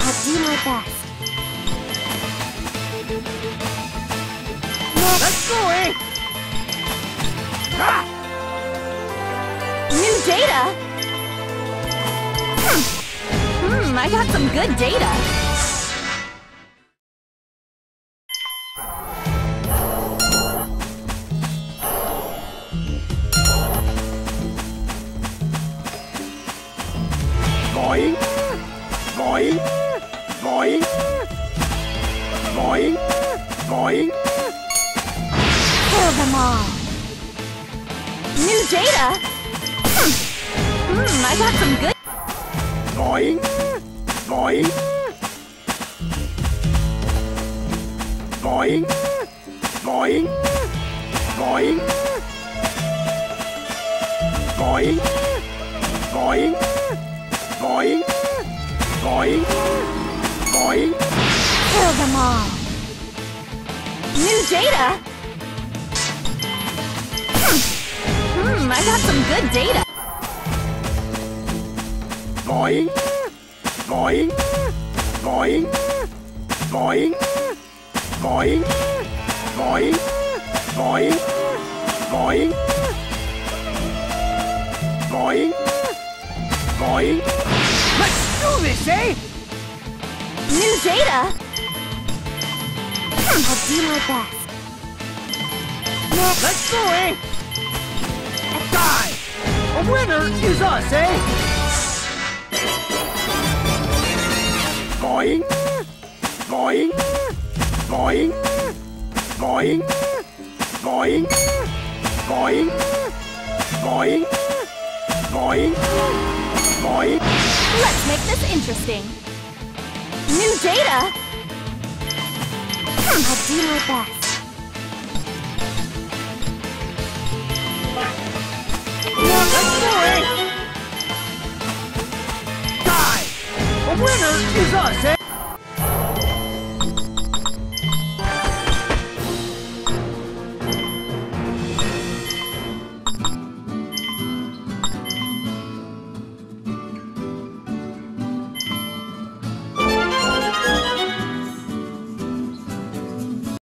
I'll do my best. Next. Let's go, eh? New data? Hmm. hmm, I got some good data. Boing! Boing! Boing! Boing! Boing! Kill them all. New data? Hmm. Hmm, I got some good... Boing! Boing! Boing! Boing! Boing! Boing! Boing! Boing! Boing! Boing! Kill them all. New data? Hmm. Hmm, I got some good data. Boing! Boing! Boing! Boing! Boing! Boing! Boing! Boing! Boing! Boing! Let's do this, eh? New data? Hmm, I'll do my best. Next. Let's go, eh? Die! A winner is us, eh? Boing! Boing! Boing! Boing! Boing! Boing! Boing! Boing! Boing! Let's make this interesting. New data? I'll do my best. Let's go, eh? Die! A winner is us, eh?